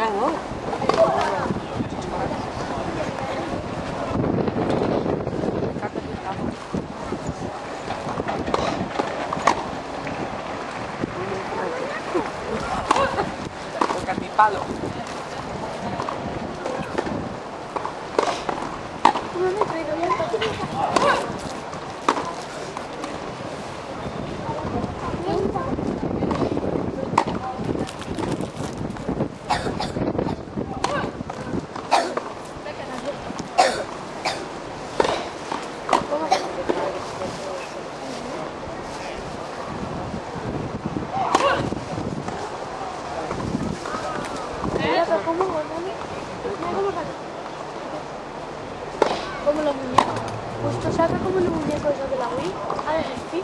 Toca mi palo. Como los muñecos. Justo saca como los muñecos de la Wii. A ver, sí.